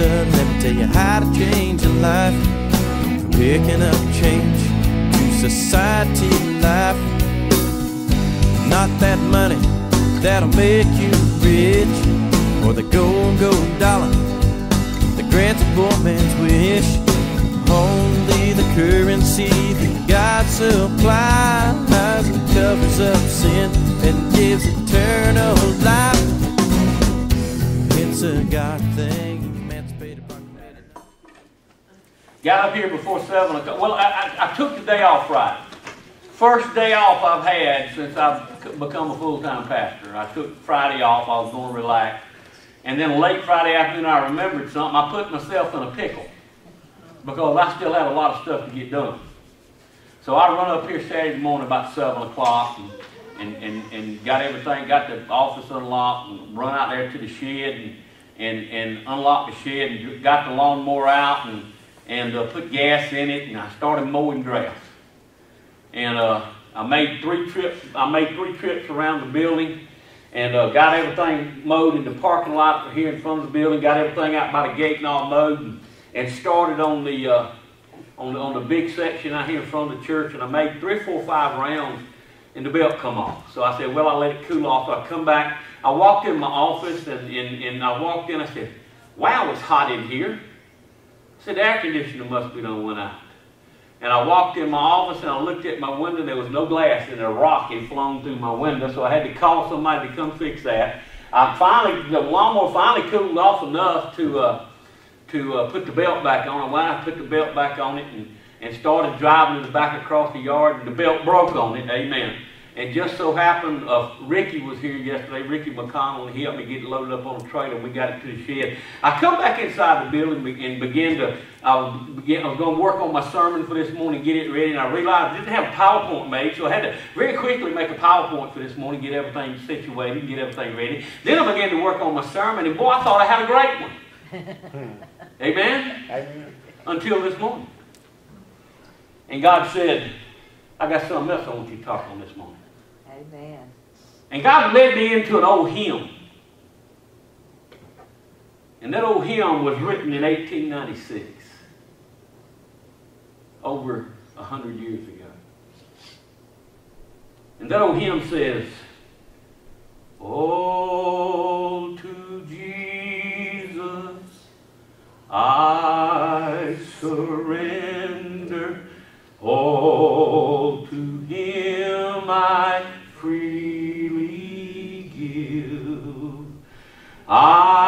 sister, let me tell you how to change your life from picking up change to society life. Not that money that'll make you rich, or the gold, gold dollar that grants a poor man's wish. Only the currency that God supplies covers up sin and gives eternal life. It's a God thing, Got up here before 7 o'clock. Well, I, I, I took the day off Friday. First day off I've had since I've become a full-time pastor. I took Friday off. I was going to relax. And then late Friday afternoon, I remembered something. I put myself in a pickle because I still had a lot of stuff to get done. So I run up here Saturday morning about 7 o'clock and, and, and, and got everything, got the office unlocked and run out there to the shed and, and, and unlocked the shed and got the lawnmower out and, and uh, put gas in it and I started mowing grass. And uh, I made three trips. I made three trips around the building, and uh, got everything mowed in the parking lot here in front of the building. Got everything out by the gate and all mowed, and, and started on the uh, on the on the big section out here in front of the church. And I made three, four, five rounds, and the belt come off. So I said, well, I'll let it cool off. So I come back. I walked in my office, and, and, and I walked in. I said, wow, it's hot in here. Said, the air conditioner must be done went out. And I walked in my office and I looked at my window. There was no glass and a rock had flown through my window, so I had to call somebody to come fix that. I finally, the lawnmower finally cooled off enough to uh, to uh, put the belt back on. And when I put the belt back on it and, and started driving it back across the yard, and the belt broke on it. Amen. And just so happened, uh, Ricky was here yesterday, Ricky McConnell, and he helped me get it loaded up on the trailer. And we got it to the shed. I come back inside the building and begin to, I was, begin, I was going to work on my sermon for this morning, get it ready, and I realized I didn't have a PowerPoint made, so I had to very quickly make a PowerPoint for this morning, get everything situated, get everything ready. Then I began to work on my sermon, and boy, I thought I had a great one. Amen? Amen. Until this morning. And God said, I got something else I want you to talk on this morning. Amen. And God led me into an old hymn. And that old hymn was written in 1896, over a hundred years ago. And that old hymn says, Oh, to Jesus I surrender. All I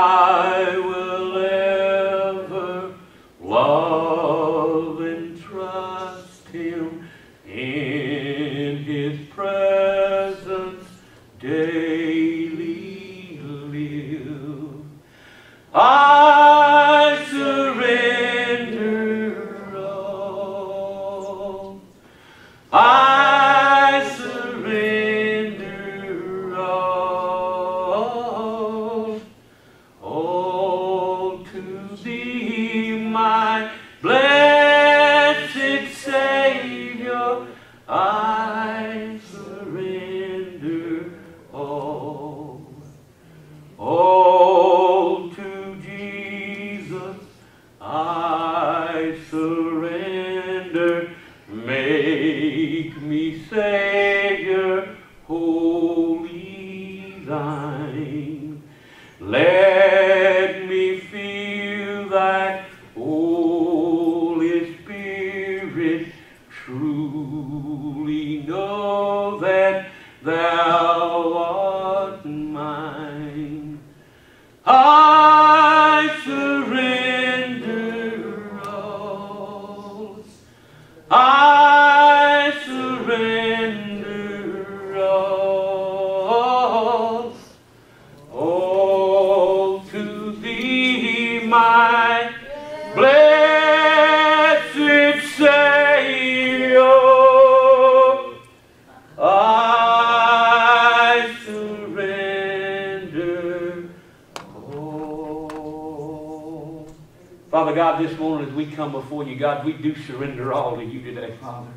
Father God, this morning as we come before you, God, we do surrender all to you today, Father.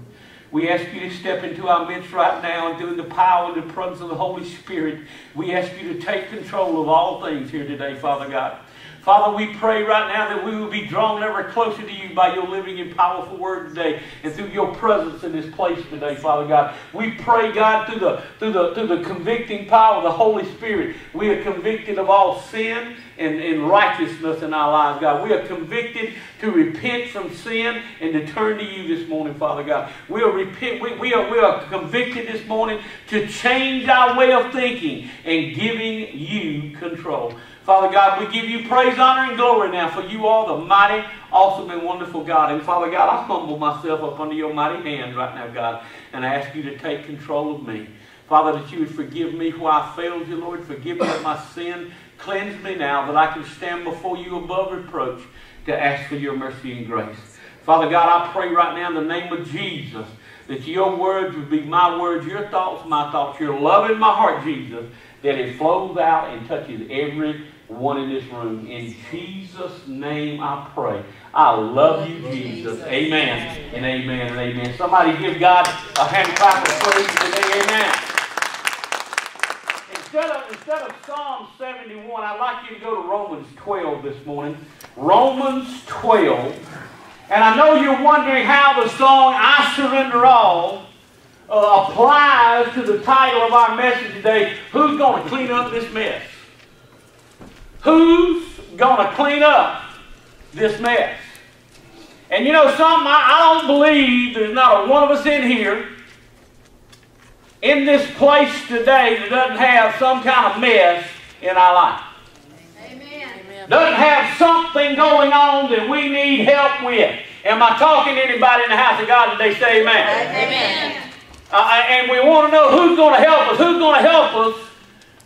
We ask you to step into our midst right now and do the power and the presence of the Holy Spirit. We ask you to take control of all things here today, Father God. Father, we pray right now that we will be drawn ever closer to you by your living and powerful word today and through your presence in this place today, Father God. We pray, God, through the, through the, through the convicting power of the Holy Spirit, we are convicted of all sin and, and righteousness in our lives, God. We are convicted to repent from sin and to turn to you this morning, Father God. We are, repent, we, we, are, we are convicted this morning to change our way of thinking and giving you control. Father God, we give you praise, honor, and glory now for you are the mighty, awesome, and wonderful God. And Father God, I humble myself up under your mighty hand right now, God, and I ask you to take control of me. Father, that you would forgive me where I failed you, Lord. Forgive me of my sin. Cleanse me now that I can stand before you above reproach to ask for your mercy and grace. Father God, I pray right now in the name of Jesus that your words would be my words, your thoughts, my thoughts, your love in my heart, Jesus, that it flows out and touches every one in this room. In Jesus' name I pray. I love you, Jesus. Amen and amen and amen. Somebody give God a hand clap of praise today. Amen. Instead of, instead of Psalm 71, I'd like you to go to Romans 12 this morning. Romans 12. And I know you're wondering how the song I Surrender All uh, applies to the title of our message today. Who's going to clean up this mess? Who's going to clean up this mess? And you know something? I, I don't believe there's not a one of us in here in this place today that doesn't have some kind of mess in our life. Amen. Doesn't have something going on that we need help with. Am I talking to anybody in the house of God today? Say amen. Amen. Uh, and we want to know who's going to help us. Who's going to help us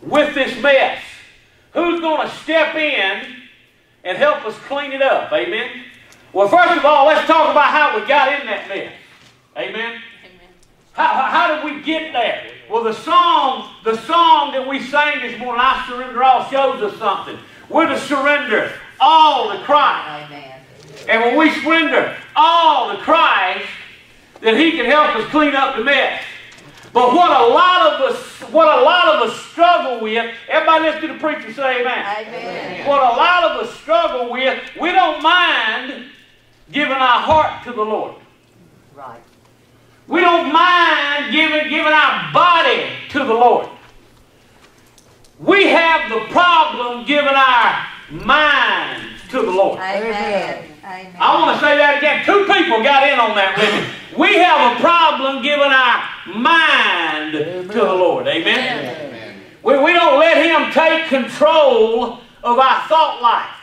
with this mess? Who's going to step in and help us clean it up? Amen? Well, first of all, let's talk about how we got in that mess. Amen? Amen. How, how did we get there? Well, the song, the song that we sang this morning, I Surrender All, shows us something. We're to surrender all to Christ. Amen. And when we surrender all to Christ, then He can help us clean up the mess. But what a lot of us, what a lot of us struggle with, everybody listen to the preacher say amen. amen. What a lot of us struggle with, we don't mind giving our heart to the Lord. Right. We don't mind giving, giving our body to the Lord. We have the problem giving our mind to the Lord. Amen. Amen. I want to say that again. Two people got in on that with me. We have a problem giving our mind Amen. to the Lord. Amen? Amen. We, we don't let Him take control of our thought life.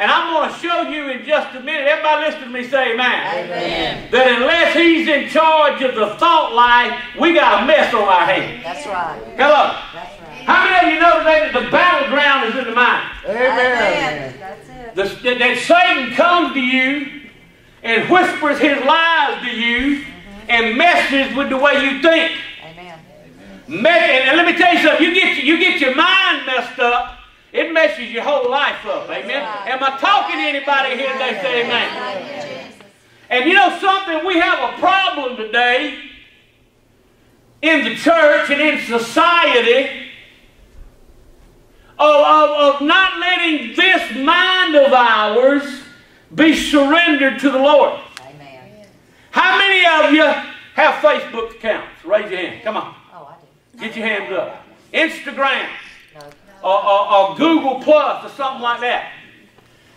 And I'm going to show you in just a minute. Everybody listen to me say amen. amen. That unless he's in charge of the thought life, we got a mess on our hands. That's right. Hello. That's right. How many of you know today that the battleground is in the mind? Amen. That's it. The, that Satan comes to you and whispers his lies to you mm-hmm. and messes with the way you think. Amen. and let me tell you something. You get you get your mind messed up, it messes your whole life up. Amen. Am I talking to anybody here today? Say amen. And you know something? We have a problem today in the church and in society of, of, of not letting this mind of ours be surrendered to the Lord. Amen. How many of you have Facebook accounts? Raise your hand. Come on. Oh, I do. Get your hands up. Instagram. No. Or, or, or Google Plus or something like that.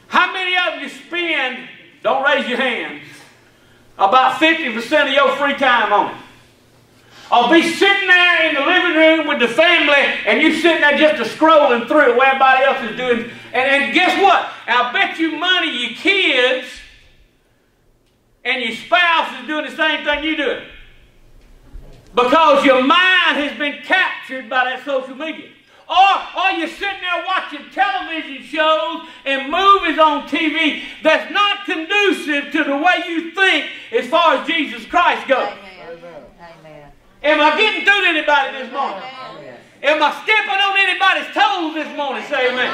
How many of you spend, don't raise your hands, about 50% of your free time on it? Or be sitting there in the living room with the family and you sitting there just a scrolling through what everybody else is doing. And, and guess what? I'll bet you money your kids and your spouse is doing the same thing you're doing. Because your mind has been captured by that social media. Or, or you're sitting there watching television shows and movies on TV that's not conducive to the way you think as far as Jesus Christ goes. Am I getting through to anybody this morning? Am I stepping on anybody's toes this morning? Say amen.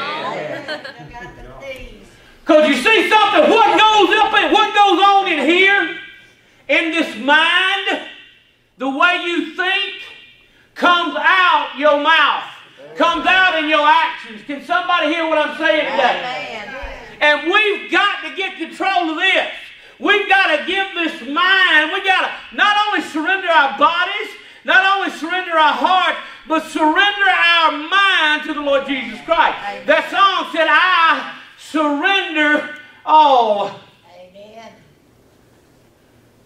Because you see something, what goes up and what goes on in here, in this mind, the way you think comes out your mouth, comes out in your actions. Can somebody hear what I'm saying today? And we've got to get control of this. We've got to give this mind, we've got to not only surrender our bodies, not only surrender our heart, but surrender our mind to the Lord Jesus Christ. That song said, I surrender all. Amen.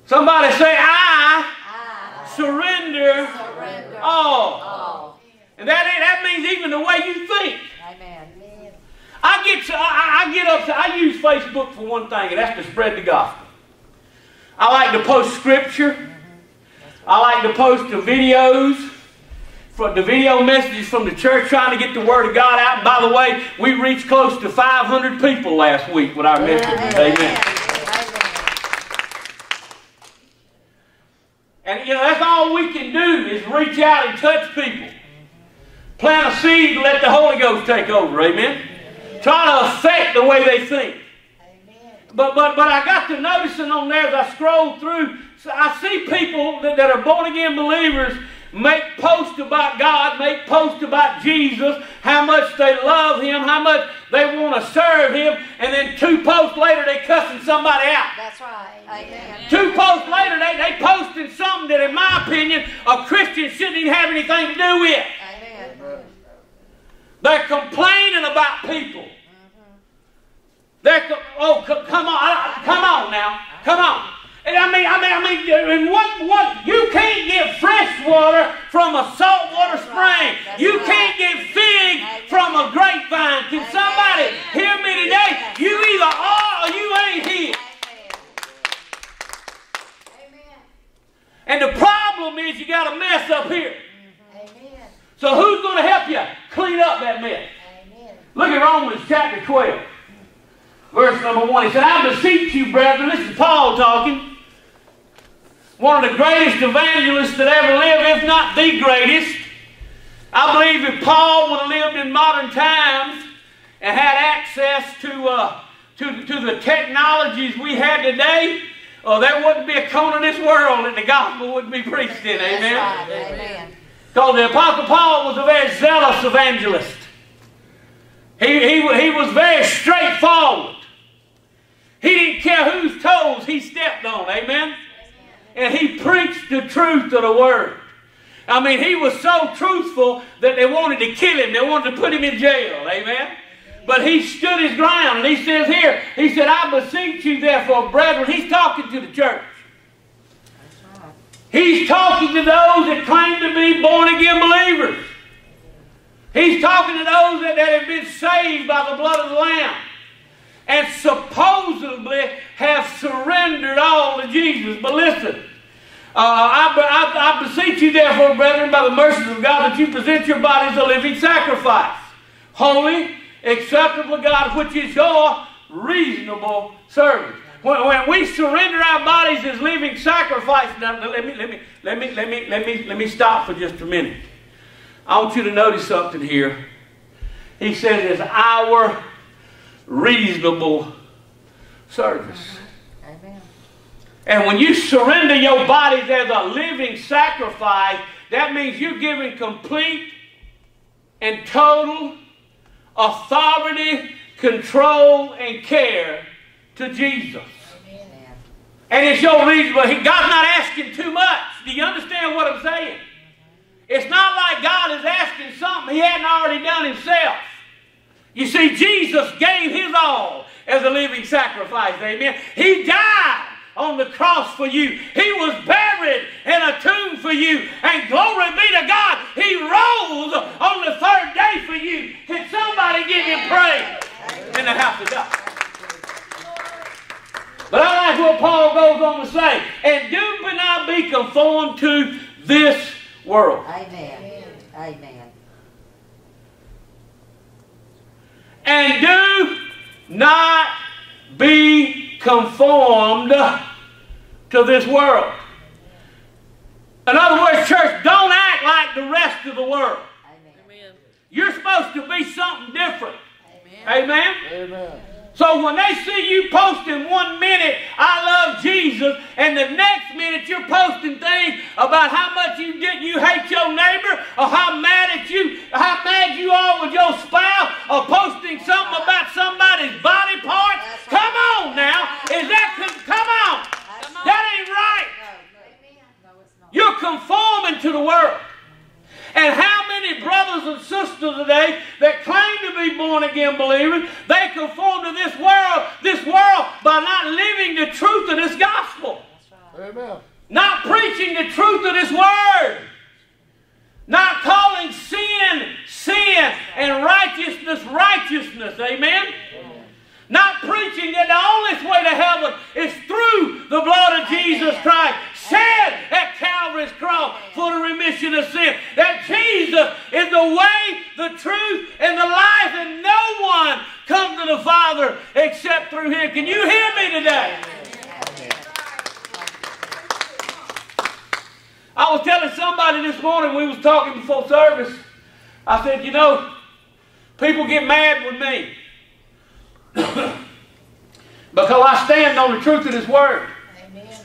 Somebody say, I I surrender surrender all. all. And that, that means even the way you think. Amen. I get to, I, I get up to, I use Facebook for one thing, and that's to spread the gospel. I like to post scripture. I like to post the videos, for the video messages from the church trying to get the word of God out. And by the way, we reached close to 500 people last week with our message. Amen. And you know, that's all we can do is reach out and touch people. Plant a seed, let the Holy Ghost take over. Amen. Try to affect the way they think. Amen. But but but I got to noticing on there as I scrolled through, so I see people that, that are born again believers make posts about God, make posts about Jesus, how much they love Him, how much they want to serve Him, and then two posts later they cussing somebody out. That's right. Amen. Two posts later, they, they posting something that, in my opinion, a Christian shouldn't even have anything to do with. Amen. They're complaining about people. Mm-hmm. They're co- oh, co- come on, come on now, come on. And I mean, I mean, I mean, and what, what? You can't get fresh water from a saltwater spring. You right. can't get fig from a grapevine. Can somebody hear me today? You either are or you ain't here. Amen. And the problem is you got a mess up here. Amen. So who's going to help you clean up that mess? Amen. Look at Romans chapter 12, verse number 1. He said, I beseech you, brethren, this is Paul talking, one of the greatest evangelists that ever lived, if not the greatest. I believe if Paul would have lived in modern times and had access to, uh, to, to the technologies we had today, uh, there wouldn't be a corner of this world that the gospel wouldn't be preached in. Amen. That's right. Amen. Because the Apostle Paul was a very zealous evangelist. He, he, he was very straightforward. He didn't care whose toes he stepped on. Amen? And he preached the truth of the word. I mean, he was so truthful that they wanted to kill him. They wanted to put him in jail. Amen? But he stood his ground. And he says here, he said, I beseech you therefore, brethren. He's talking to the church. He's talking to those that claim to be born again believers. He's talking to those that, that have been saved by the blood of the Lamb and supposedly have surrendered all to Jesus. But listen, uh, I, I, I beseech you, therefore, brethren, by the mercies of God, that you present your bodies a living sacrifice, holy, acceptable to God, which is your reasonable service. When, when we surrender our bodies as living sacrifice, now let me let me let me let me let me let me stop for just a minute. I want you to notice something here. He says it's our reasonable service. Amen. And when you surrender your bodies as a living sacrifice, that means you're giving complete and total authority, control, and care to Jesus. Amen. And it's your reasonable. he- God's not asking too much. Do you understand what I'm saying? It's not like God is asking something he hadn't already done himself. You see, Jesus gave his all as a living sacrifice. Amen. He died on the cross for you. He was buried in a tomb for you. And glory be to God, he rose on the third day for you. Can somebody give him praise in the house of God? But I like what Paul goes on to say. And do not be conformed to this world. Amen. Amen. And do not be conformed to this world. In other words, church, don't act like the rest of the world. Amen. You're supposed to be something different. Amen. Amen? Amen. So when they see you posting one minute, I love Jesus, and the next minute you're posting things about how much you get, you hate your neighbor, or how mad at you, how mad you are with your spouse, or posting something about somebody's body parts. Come on now, is that come on? That ain't right. No, it's not. You're conforming to the world. And how many brothers and sisters today that claim to be born again believers, they conform to this world, this world by not living the truth of this gospel. Amen. Not preaching the truth of this word. Not calling sin sin and righteousness righteousness. Amen. Not preaching that the only way to heaven is through the blood of Jesus Christ, shed at Calvary's cross for the remission of sin. That Jesus is the way, the truth, and the life, and no one comes to the Father except through Him. Can you hear me today? I was telling somebody this morning, we was talking before service. I said, you know, people get mad with me. because I stand on the truth of this word. Amen.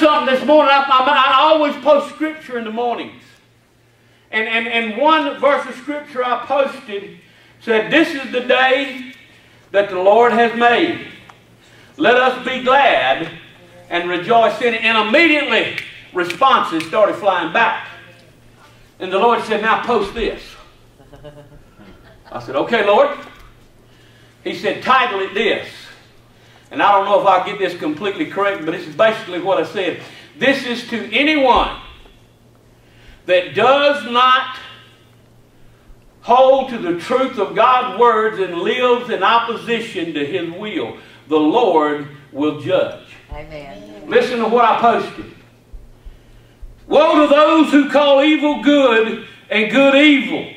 Done something this morning. I, I, I always post scripture in the mornings. And, and, and one verse of scripture I posted said, This is the day that the Lord has made. Let us be glad and rejoice in it. And immediately responses started flying back. And the Lord said, Now post this. I said, Okay, Lord. He said, title it this. And I don't know if I get this completely correct, but this is basically what I said. This is to anyone that does not hold to the truth of God's words and lives in opposition to his will. The Lord will judge. Amen. Listen to what I posted. Woe to those who call evil good and good evil,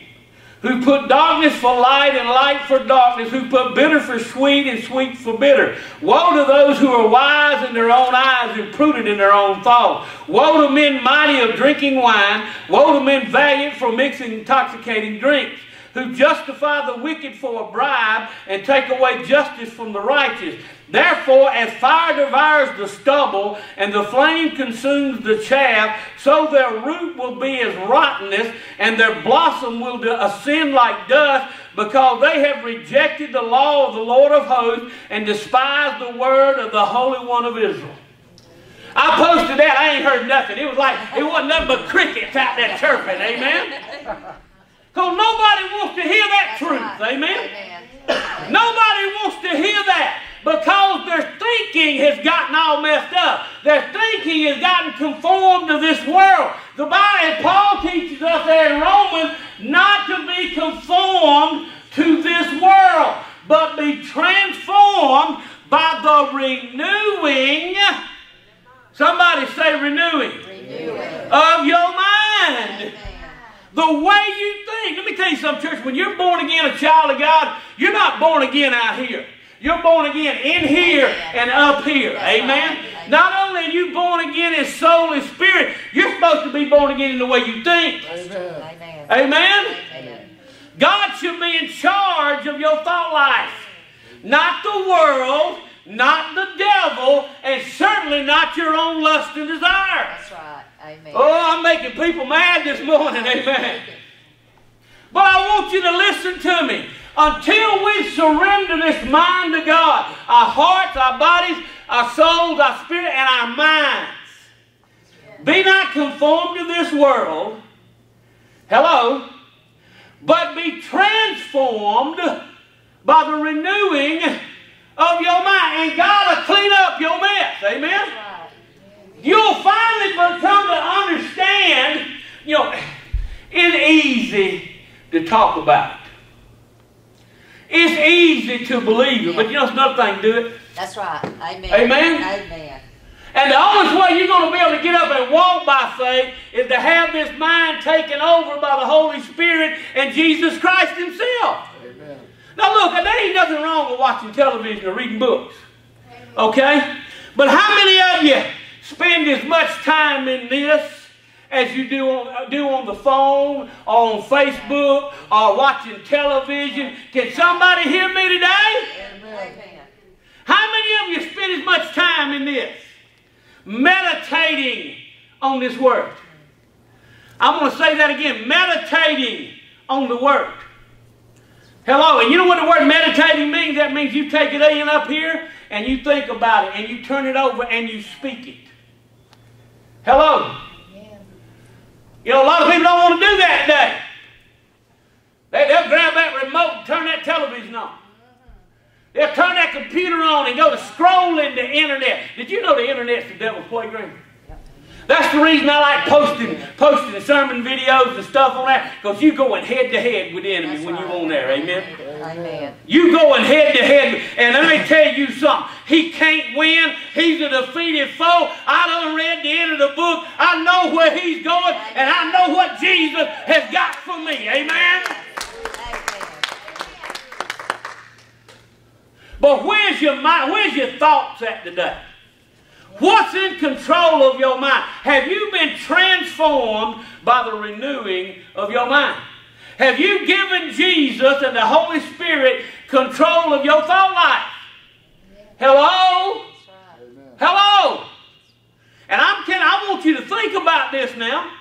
who put darkness for light and light for darkness, who put bitter for sweet and sweet for bitter. Woe to those who are wise in their own eyes and prudent in their own thoughts. Woe to men mighty of drinking wine. Woe to men valiant for mixing intoxicating drinks who justify the wicked for a bribe and take away justice from the righteous. Therefore, as fire devours the stubble and the flame consumes the chaff, so their root will be as rottenness and their blossom will ascend like dust because they have rejected the law of the Lord of hosts and despised the word of the Holy One of Israel. I posted that. I ain't heard nothing. It was like, it wasn't nothing but crickets out there chirping. Amen? Because nobody wants to hear that That's truth. right. Amen? Amen. Nobody wants to hear that because their thinking has gotten all messed up. Their thinking has gotten conformed to this world. The Bible, Paul teaches us there in Romans not to be conformed to this world, but be transformed by the renewing. Somebody say renewing Renewing. of your mind. Amen. The way you think. Let me tell you something, church. When you're born again, a child of God, you're not born again out here. You're born again in here and up here. That's Amen. right. Not only are you born again in soul and spirit, you're supposed to be born again in the way you think. Amen. Amen. Amen. Amen. God should be in charge of your thought life. Not the world, not the devil, and certainly not your own lust and desire. That's right. Amen. Oh, I'm making people mad this morning, amen. But I want you to listen to me. Until we surrender this mind to God, our hearts, our bodies, our souls, our spirit, and our minds, be not conformed to this world. Hello. But be transformed by the renewing of your mind. And God will clean up your mess. Amen. You'll finally come to understand, you know, it's easy to talk about. It's easy to believe it, but you know, it's another thing to do it. That's right. Amen. Amen? Amen. And the only way you're going to be able to get up and walk by faith is to have this mind taken over by the Holy Spirit and Jesus Christ Himself. Amen. Now look, there ain't nothing wrong with watching television or reading books. Okay? But how many of you spend as much time in this as you do on, uh, do on the phone or on Facebook or watching television. Can somebody hear me today? Amen. How many of you spend as much time in this? Meditating on this word. I'm going to say that again. Meditating on the word. Hello, and you know what the word meditating means? That means you take it in up here and you think about it and you turn it over and you speak it. Hello. You know, a lot of people don't want to do that today. They, they'll grab that remote and turn that television on. They'll turn that computer on and go to scrolling the internet. Did you know the internet's the devil's playground? That's the reason I like posting posting sermon videos and stuff on that, because you're going head to head with the enemy That's when you're on there, amen? Amen. You going head to head, and let me tell you something. He can't win. He's a defeated foe. I done read the end of the book. I know where he's going, and I know what Jesus has got for me. Amen. But where's your mind? Where's your thoughts at today? What's in control of your mind? Have you been transformed by the renewing of your mind? Have you given Jesus and the Holy Spirit control of your thought life? Hello? Right. Hello? And I'm can I want you to think about this now.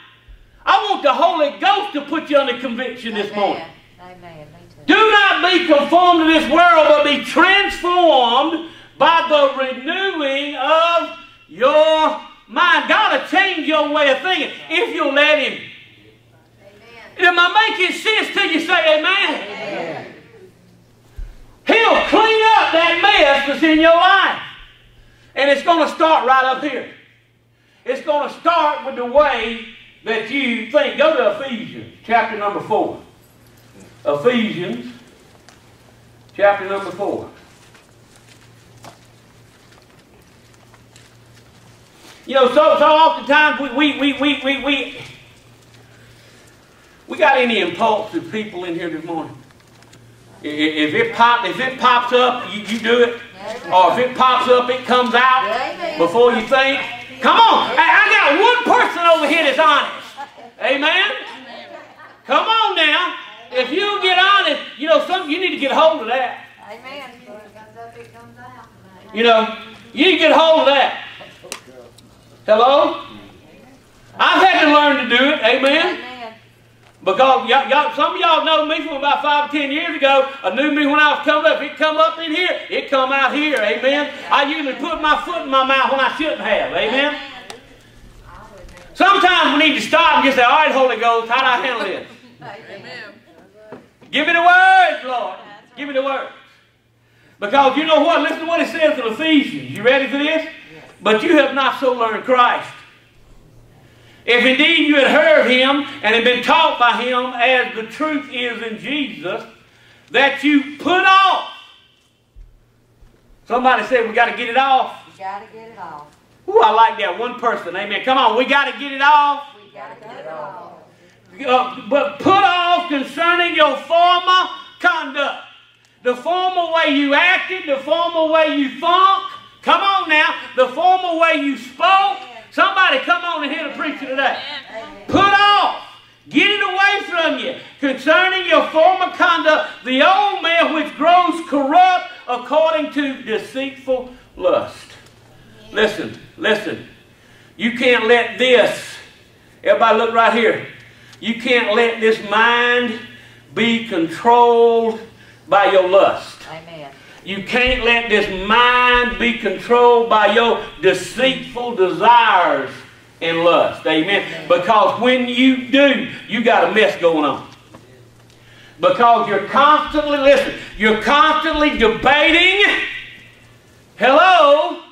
I want the Holy Ghost to put you under conviction this morning. Amen. Amen. Do not be conformed to this world, but be transformed by the renewing of your mind. God will change your way of thinking if you'll let Him. Amen. Am I making sense to you? Say amen. He'll clean up that mess that's in your life. And it's going to start right up here. It's going to start with the way that you think. Go to Ephesians, chapter number 4. Ephesians, chapter number 4. You know, so, so oftentimes we, we, we, we, we, we, we got any impulsive people in here this morning? If it, pop, if it pops up, you, you do it. Or if it pops up, it comes out before you think. Come on. Hey, I got one person over here that's honest. Amen? Come on now. If you get honest, you know, something. you need to get hold of that. Amen. Comes up, it comes out. You know, you need to get hold of that. Hello? I've had to learn to do it, amen? Because y'all, y'all, some of y'all know me from about five or ten years ago. I knew me when I was coming up. It come up in here, it come out here, amen? I usually put my foot in my mouth when I shouldn't have, amen? Sometimes we need to stop and just say, all right, Holy Ghost, how do I handle this? Amen. Give me the words, Lord. Give me the words. Because you know what? Listen to what it says in Ephesians. You ready for this? But you have not so learned Christ. If indeed you had heard him and had been taught by him as the truth is in Jesus, that you put off. Somebody said we got to get it off. You gotta get it off. Ooh, I like that. One person. Amen. Come on. We got to get it off. We gotta get it off. Uh, but put off concerning your former conduct. The former way you acted, the former way you thought. Come on now. The former way you spoke. Somebody come on and hear the preacher today. Put off. Get it away from you. Concerning your former conduct, the old man which grows corrupt according to deceitful lust. Listen, listen. You can't let this, everybody look right here. You can't let this mind be controlled by your lust. Amen. You can't let this mind be controlled by your deceitful desires and lust. Amen. Because when you do, you got a mess going on. Because you're constantly, listen, you're constantly debating. Hello?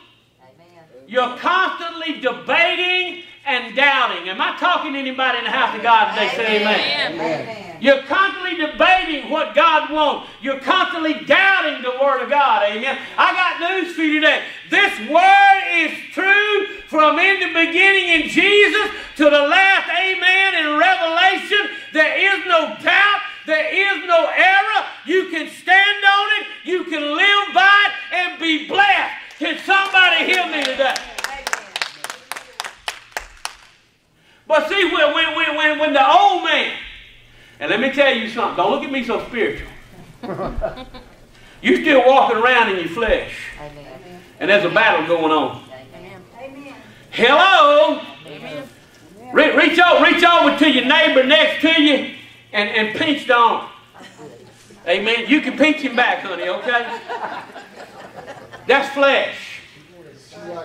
Amen. You're constantly debating and doubting. Am I talking to anybody in the house of God today? Say amen. Amen. You're constantly debating what God wants. You're constantly doubting the Word of God. Amen. I got news for you today. This Word is true from in the beginning in Jesus to the last. Amen. In Revelation, there is no doubt. There is no error. You can stand on it. You can live by it and be blessed. Can somebody hear me today? But see, when, when, when, when, when the old man, and let me tell you something, don't look at me so spiritual. You're still walking around in your flesh, Amen. and there's a battle going on. Amen. Hello? Re- reach, over, reach over to your neighbor next to you and, and pinch the arm. Amen. You can pinch him back, honey, okay? That's flesh.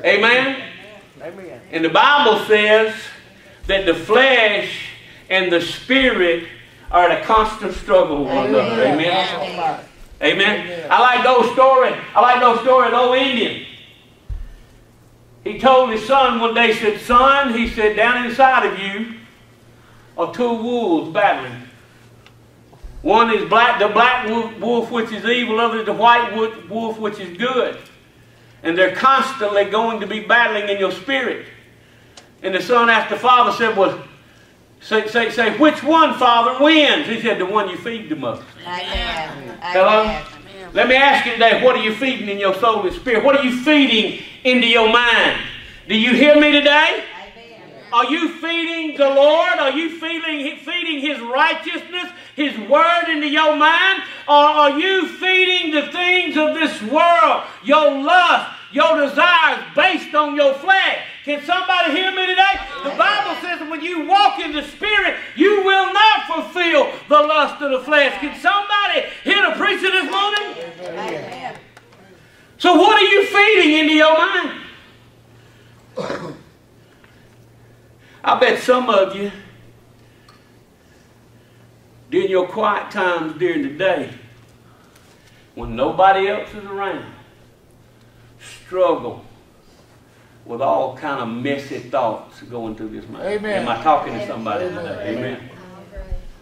Amen. Amen. And the Bible says that the flesh and the spirit are at a constant struggle with one another. Amen. Amen. I like those story. I like those story of the old Indian. He told his son one day, said, Son, he said, down inside of you are two wolves battling. One is black, the black wolf, which is evil, other is the white wolf, wolf which is good. And they're constantly going to be battling in your spirit. And the son asked the father, said, Well, say, say, say, which one, father, wins? He said, The one you feed the most. Amen. Hello? Amen. Let me ask you today, what are you feeding in your soul and spirit? What are you feeding into your mind? Do you hear me today? Are you feeding the Lord? Are you feeding, feeding His righteousness, His word into your mind? Or are you feeding the things of this world, your lust, your desires based on your flesh? Can somebody hear me today? The Bible says when you walk in the Spirit, you will not fulfill the lust of the flesh. Can somebody hear the preacher this morning? Amen. So what are you feeding into your mind? I bet some of you, during your quiet times during the day, when nobody else is around, struggle with all kind of messy thoughts going through this mind. Amen. Am I talking to somebody today? Amen.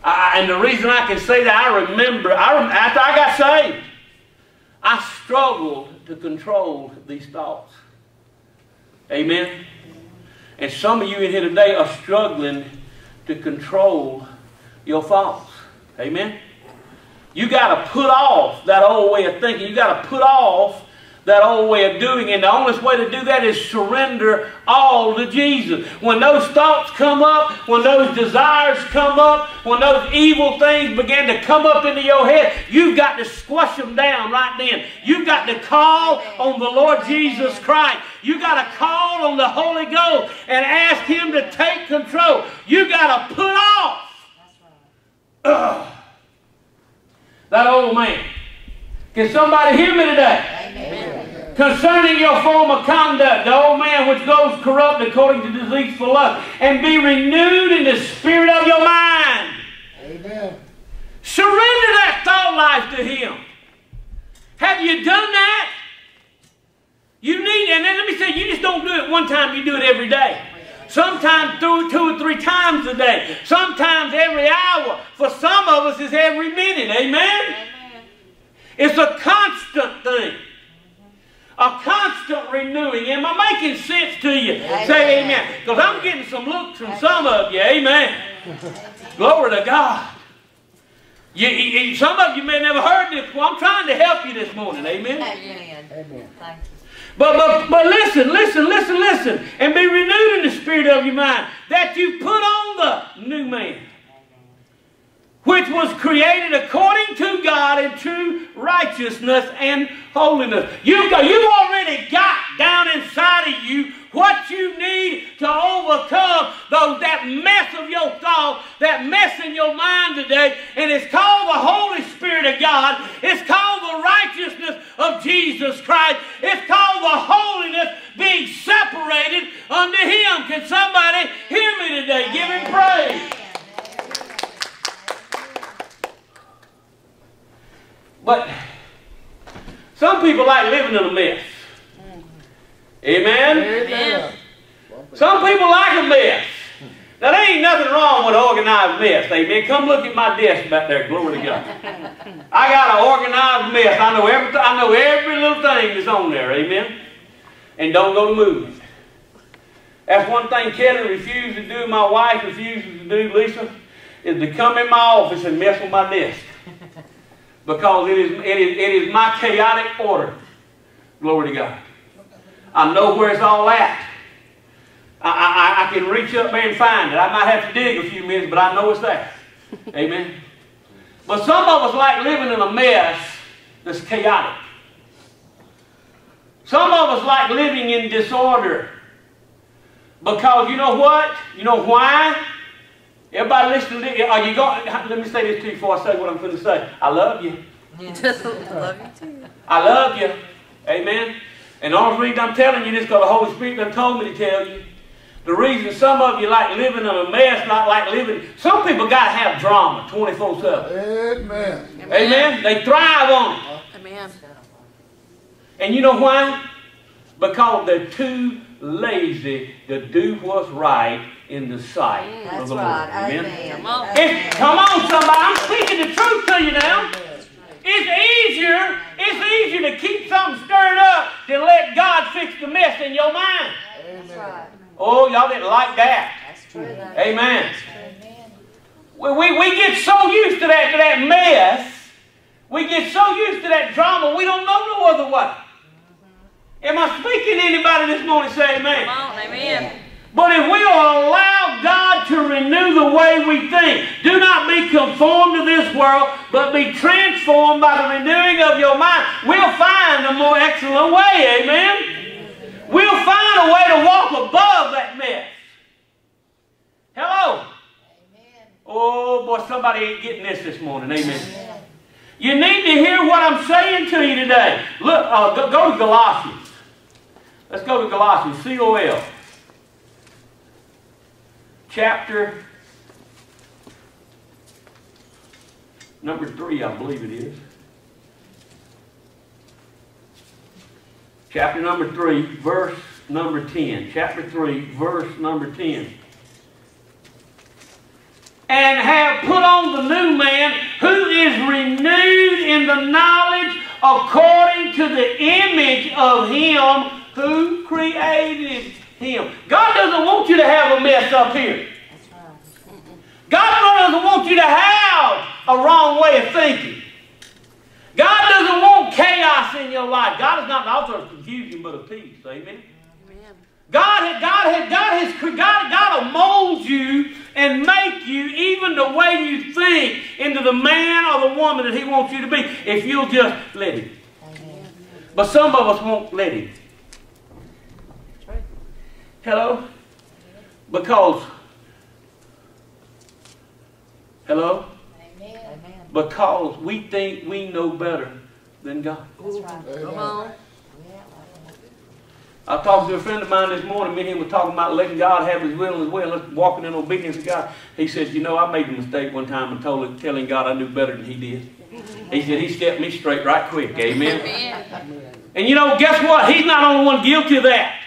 I, and the reason I can say that, I remember, I after I got saved, I struggled to control these thoughts. Amen. And some of you in here today are struggling to control your thoughts. Amen. You got to put off that old way of thinking. You got to put off that old way of doing. And the only way to do that is surrender all to Jesus. When those thoughts come up, when those desires come up, when those evil things begin to come up into your head, you've got to squash them down right then. You've got to call on the Lord Jesus Christ. You got to call on the Holy Ghost and ask Him to take control. You got to put off ugh, that old man. Can somebody hear me today? Concerning your former conduct, the old man which goes corrupt according to deceitful lust, and be renewed in the spirit of your mind. Amen. Surrender that thought life to Him. Have you done that? You need, and then let me say, you just don't do it one time, you do it every day. Sometimes two, two or three times a day. Sometimes every hour. For some of us, it's every minute. Amen? It's a constant thing. A constant renewing. Am I making sense to you? Say amen. Because I'm getting some looks from some of you. Amen. Glory to God. You, you- you- some of you may never heard this. Well, I'm trying to help you this morning. Amen. Amen. Amen. Thank you. But, but, but listen, listen, listen, listen, and be renewed in the spirit of your mind, that you put on the new man, which was created according to God in true righteousness and holiness. You've, got, you've already got down inside of you what you need to overcome those that mess of your thought, that mess in your mind today, and it's called the Holy Spirit of God. It's called the righteousness of Jesus Christ. It's called the holiness being separated unto Him. Can somebody hear me today? Give Him praise. But some people like living in a mess. Amen? Amen. Some people like a mess. Now, there ain't nothing wrong with an organized mess. Amen. Come look at my desk back there. Glory to God. I got an organized mess. I know every, I know every little thing that's on there. Amen. And don't go to moving. That's one thing Kelly refused to do, my wife refuses to do, Lisa, is to come in my office and mess with my desk. Because it is, it is, it is my chaotic order. Glory to God. I know where it's all at. I, I, I can reach up there and find it. I might have to dig a few minutes, but I know it's there. Amen. But some of us like living in a mess that's chaotic. Some of us like living in disorder. Because you know what? You know why? Everybody listen to Are you oh, going? Let me say this to you before I say what I'm going to say. I love you. Yes. I love you too. I love you. Amen. And the only reason I'm telling you this because the Holy Spirit done told me to tell you. The reason some of you like living in a mess, not like living. Some people got to have drama 24 7. Amen. Amen. They thrive on it. Amen. And you know why? Because they're too lazy to do what's right in the sight of That's the Lord. right. Amen. Amen. Come on. It's, come on, somebody. I'm speaking the truth to you now. It's easier, it's easier to keep something stirred up than let God fix the mess in your mind. That's right. Oh, y'all didn't like that. That's true. though. Amen. We, we, we get so used to that, to that mess. We get so used to that drama, we don't know no other way. Am I speaking to anybody this morning? Say amen. Come on. Amen. But if we will allow God to renew the way we think, do not be conformed to this world, but be transformed by the renewing of your mind, we'll find a more excellent way. Amen? We'll find a way to walk above that mess. Hello? Oh, boy, somebody ain't getting this this morning. Amen. You need to hear what I'm saying to you today. Look, uh, go, go to Galatians. Let's go to Galatians, C-O-L chapter number 3, I believe it is. Chapter number 3, verse number 10. Chapter 3, verse number 10. And have put on the new man who is renewed in the knowledge according to the image of him who created him. God doesn't want you to have a mess up here. God doesn't want you to have a wrong way of thinking. God doesn't want chaos in your life. God is not the author of confusion, but of peace. Amen. Amen. God God God has, God, God will mold you and make you even the way you think into the man or the woman that He wants you to be if you'll just let Him. Amen. But some of us won't let Him. True. Hello? Because, hello? Amen. Amen. Because we think we know better than God. That's right. Come on. I talked to a friend of mine this morning. Me and him were talking about letting God have His will and His way, let's walking in obedience to God. He said, "You know, I made a mistake one time and told telling God I knew better than He did." He said He stepped me straight right quick. Amen. Amen. And you know, guess what? He's not the only one guilty of that.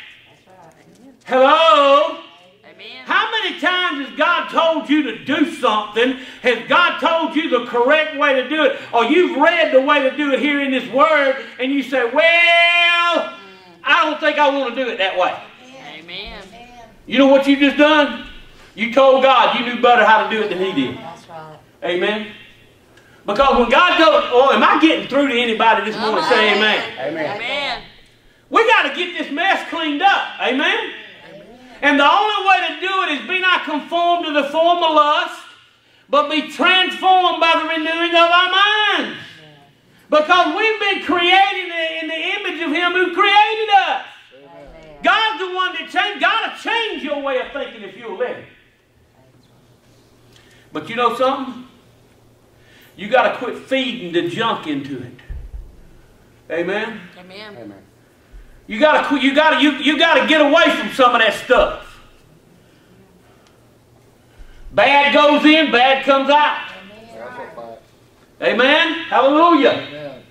That's right. Hello. Amen. How many times has God told you to do something? Has God told you the correct way to do it? Or you've read the way to do it here in this Word and you say, well, I don't think I want to do it that way. Amen. Amen. You know what you just done? You told God you knew better how to do it than He did. That's right. Amen? Because when God goes, oh, am I getting through to anybody this morning? Say amen. Amen. Amen. We got to get this mess cleaned up. Amen? And the only way to do it is be not conformed to the former lust, but be transformed by the renewing of our minds. Because we've been created in the image of Him who created us. Amen. God's the one that changed. God will change your way of thinking if you'll let Him. But you know something? You got to quit feeding the junk into it. Amen. Amen. Amen. You gotta. You gotta. You, you gotta get away from some of that stuff. Bad goes in, bad comes out. Amen. Hallelujah. Amen.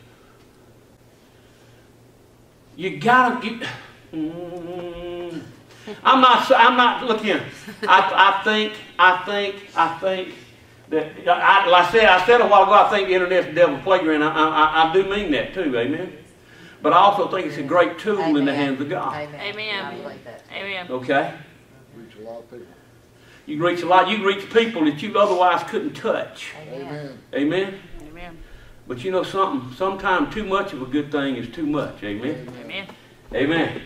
You gotta get. Mm, I'm not. I'm not. Look here. I, I think. I think. I think that. I, like I said. I said a while ago. I think the internet's the devil's playground. I, I, I do mean that too. Amen. But I also think it's a great tool in the hands of God. Amen. Amen. I believe that. Amen. Okay. Reach a lot of people. You can reach a lot. You can reach people that you otherwise couldn't touch. Amen. Amen. Amen. Amen. But you know something? Sometimes too much of a good thing is too much. Amen. Amen. Amen.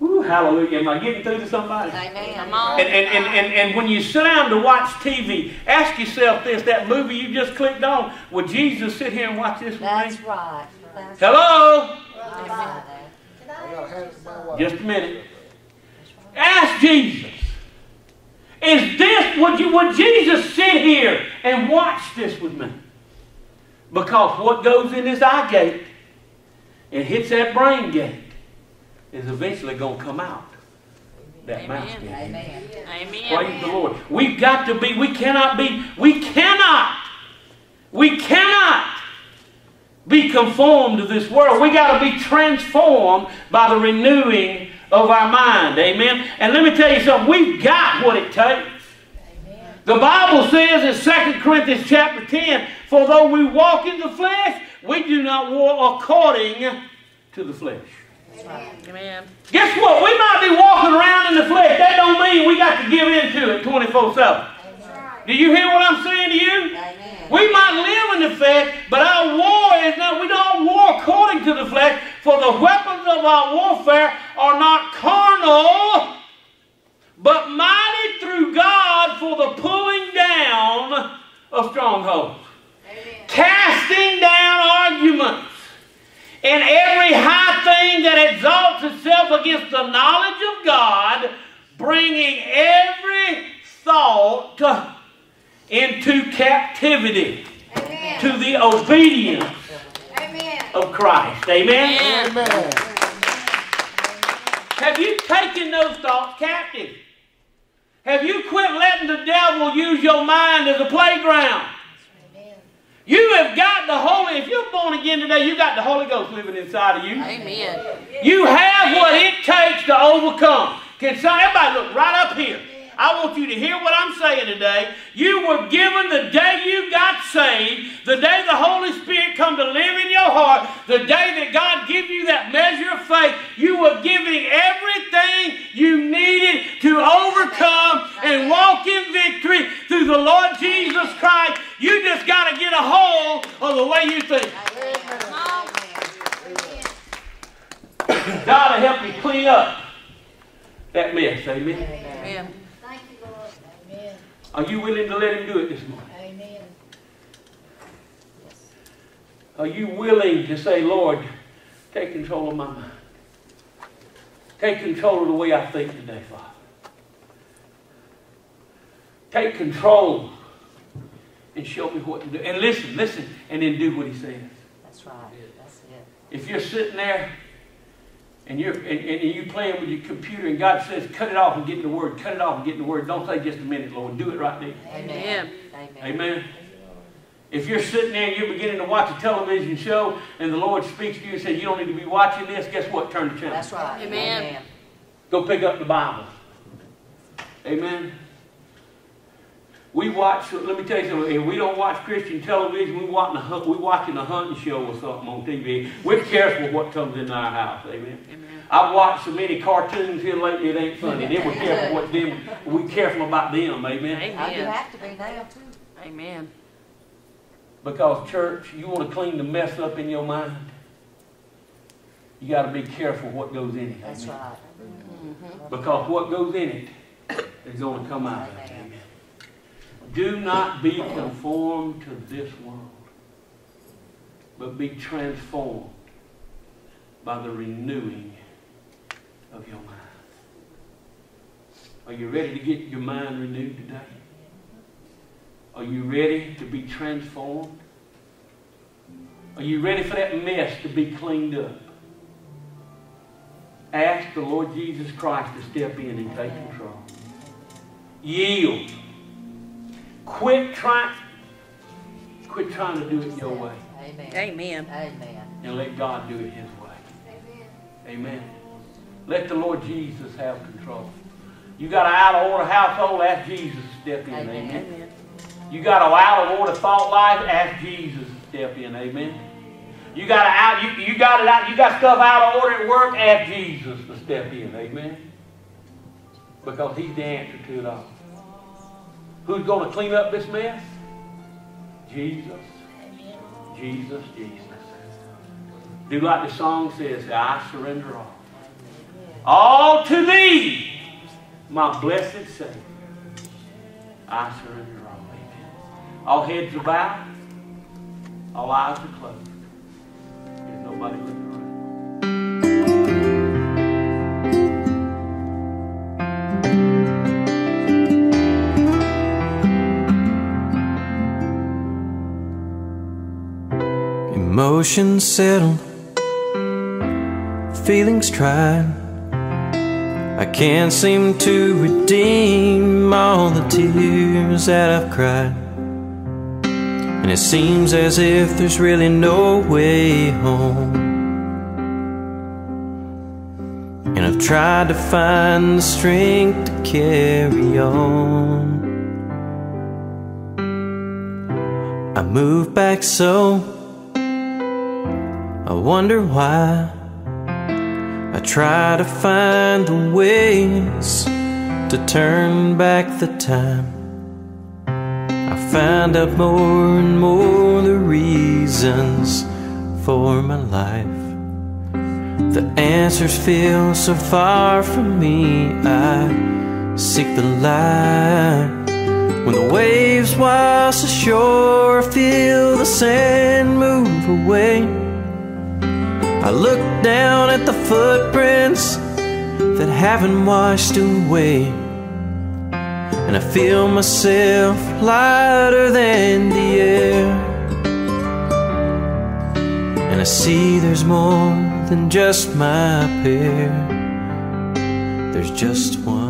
Woo, Hallelujah. Am I getting through to somebody? Amen. Come on. And, and, and, and, and when you sit down to watch TV, ask yourself this that movie you just clicked on, would Jesus sit here and watch this with That's me? That's right. That's I gotta hand it to my wife. Just a minute. Ask Jesus. Is this, would, you, would Jesus sit here and watch this with me? Because what goes in his eye gate and hits that brain gate is eventually going to come out. That Amen. mouth gate. Amen. Amen. Praise the Lord. We've got to be, we cannot be, we cannot, we cannot be conformed to this world. We got to be transformed by the renewing of our mind. Amen. And let me tell you something, we've got what it takes. The Bible says in 2 Corinthians chapter 10, for though we walk in the flesh, we do not war according to the flesh. Amen. Guess what? We might be walking around in the flesh. That don't mean we got to give in to it 24 7. Do you hear what I'm saying to you? Amen. We might live in the flesh, but our war is not, we don't war according to the flesh, for the weapons of our warfare are not carnal, but mighty through God for the pulling down of strongholds. Casting down arguments and every high thing that exalts itself against the knowledge of God, bringing every thought into captivity to the obedience of Christ. Amen? Amen. Amen. Have you taken those thoughts captive? Have you quit letting the devil use your mind as a playground? You have got the Holy, if you're born again today, you got the Holy Ghost living inside of you. Amen. You have what it takes to overcome. Can somebody everybody look right up here. I want you to hear what I'm saying today. You were given the day you got saved, the day the Holy Spirit come to live in your heart, the day that God give you that measure of faith, you were giving everything you needed to overcome and walk in victory through the Lord Jesus Christ. You just got to get a hold of the way you think. God will help you clean up that mess. Amen. Amen. Thank you, Lord. Amen. Are you willing to let Him do it this morning? Amen. Are you willing to say, Lord, take control of my mind? Take control of the way I think today, Father. Take control and show me what to do. And listen, listen, and then do what He says. That's right. That's it. If you're sitting there and you're and, and you playing with your computer and God says, cut it off and get in the Word, cut it off and get in the Word, don't say just a minute, Lord. Do it right now. Amen. Amen. Amen. If you're sitting there and you're beginning to watch a television show and the Lord speaks to you and says, you don't need to be watching this, guess what? Turn the channel. That's right. Amen. Go pick up the Bible. Amen. We watch, let me tell you something, if we don't watch Christian television, we watching a, we watching a hunting show or something on TV. We're careful what comes in our house. Amen. Amen. I've watched so many cartoons here lately, it ain't funny. Then we're careful what them, we careful about them. Amen. Oh, you Amen. have to be now, too. Amen. Because, church, you want to clean the mess up in your mind, you got to be careful what goes in it. That's Amen. right. Mm-hmm. Because what goes in it is going to come out. of it. Amen. Do not be conformed to this world, but be transformed by the renewing of your mind. Are you ready to get your mind renewed today? Are you ready to be transformed? Are you ready for that mess to be cleaned up? Ask the Lord Jesus Christ to step in and take control. Yield. Quit trying. Quit trying to do it your way, Amen. Amen. Amen. and let God do it His way. Amen. Amen. Let the Lord Jesus have control. You got an out of order household, ask Jesus to step in. Amen. Amen. Amen. You got an out of order thought life, ask Jesus to step in. Amen. You got a out, you, you got it out, you got stuff out of order at work, ask Jesus to step in. Amen. Because He's the answer to it all. Who's going to clean up this mess? Jesus. Jesus, Jesus. Do like the song says, I surrender all. All to thee, my blessed Savior, I surrender all. Amen. All heads are bowed, all eyes are closed. There's nobody looking Emotions settle, feelings tried. I can't seem to redeem all the tears that I've cried. And it seems as if there's really no way home. And I've tried to find the strength to carry on. I move back so I wonder why I try to find the ways to turn back the time. I find out more and more the reasons for my life. The answers feel so far from me. I seek the light. When the waves wash ashore, I feel the sand move away. I look down at the footprints that haven't washed away. And I feel myself lighter than the air. And I see there's more than just my pair. There's just one.